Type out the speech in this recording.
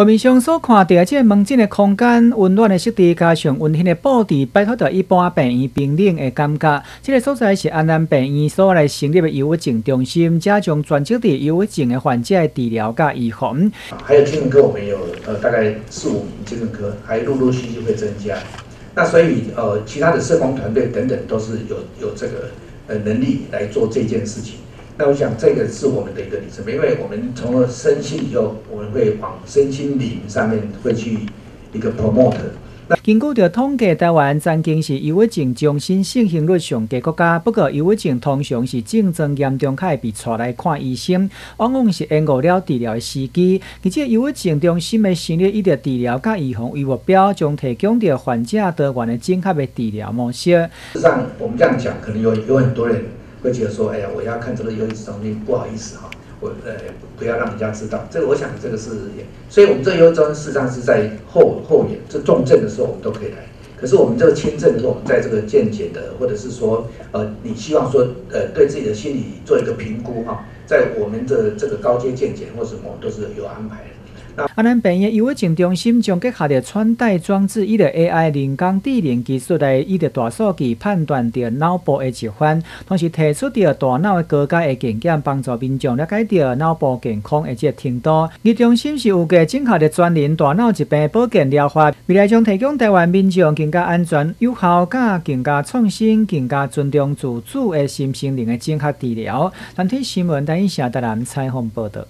画面上所看到这门诊的空间，温暖的设置加上温馨的布置，摆脱着一般病院冰冷的感觉。这个所在是安南病院所来成立的忧郁症中心，加强专注的忧郁症的患者的治疗甲预防。还有精神科，我们有呃大概四五名精神科，还陆陆续续会增加。那所以呃，其他的社工团队等等都是有有这个呃能力来做这件事情。那我想这个是我们的一个里程碑，因为我们从了身心以后，会往身心灵上面会去一个 promote。根据着统计，台湾曾经是忧郁症中心盛行率上低国家。不过，忧郁症通常是症状严重，才会被带来看医生，往往是延误了治疗的时机。而且，忧郁症中心的成立，以着治疗甲预防为目标，将提供着患者多元的正确的治疗模式。事实上，我们这样讲，可能有有很多人。会觉得说，哎呀，我要看这个忧郁中心，不好意思哈，我呃不要让人家知道。这个我想这个是，所以我们这个忧郁中心事实上是在后后面，这重症的时候我们都可以来。可是我们这个轻症的时候，我们在这个见解的，或者是说，呃，你希望说，呃，对自己的心理做一个评估哈，在我们的这个高阶见解或什么都是有安排的。啊，咱病院忧郁症中心将结合着穿戴装置，以着 AI 人工智能技术来，以着大数据判断着脑部的疾患，同时提出着大脑的高阶的健检，帮助民众了解着脑部健康的这程度。伊中心是有个整合的专人大脑疾病保健疗法，未来将提供台湾民众更加安全、有效、加更加创新、更加尊重自主的新心灵的整合治疗。蓝天新闻第一下台南采访报道。